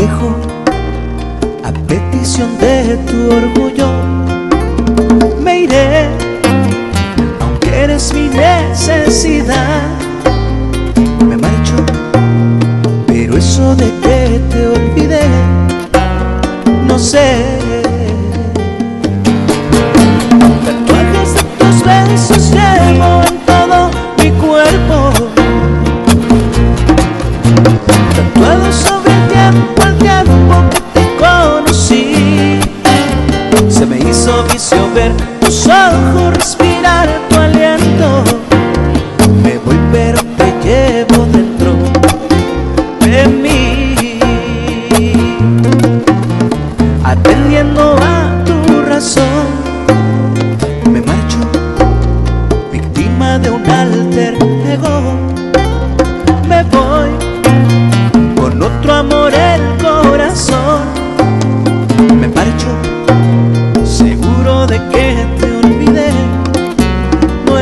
dejo a petición de tu orgullo. Me iré, aunque eres mi necesidad. Me marcho, pero eso de que te olvidé, no sé. Tatuajes de tus besos llevo en todo mi cuerpo. Vicio ver tus ojos, respirar tu aliento. Me voy, pero te llevo dentro de mí. Atendiendo a tu razón, me marcho, víctima de un alter ego. Me voy con otro amor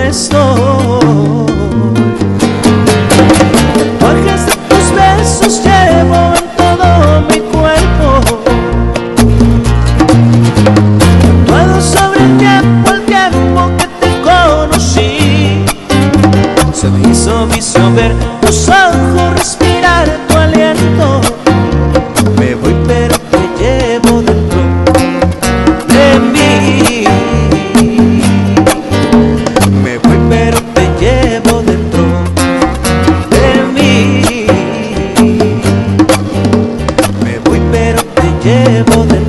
estoy. De tus besos llevo en todo mi cuerpo. Tatuado sobre el tiempo, el tiempo que te conocí. Se me hizo vicio ver tus ojos, respirar tu aliento. llevo de